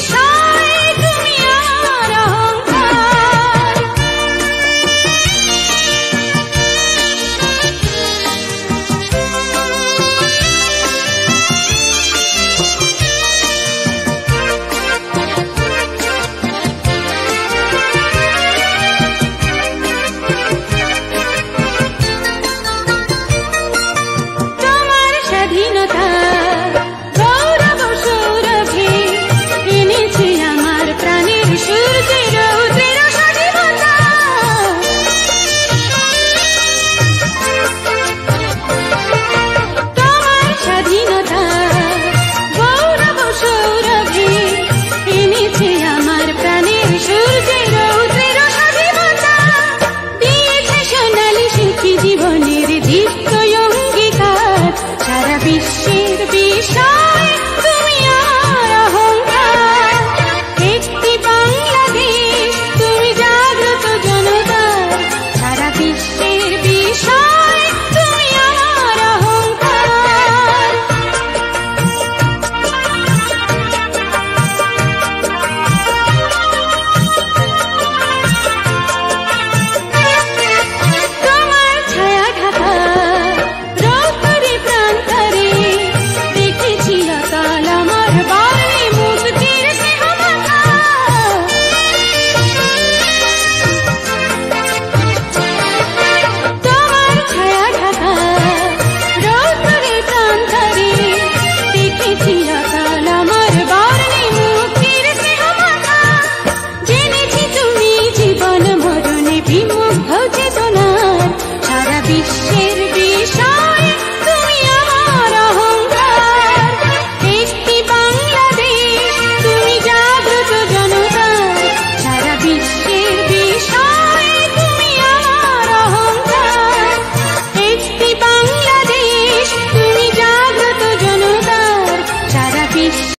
Krishna.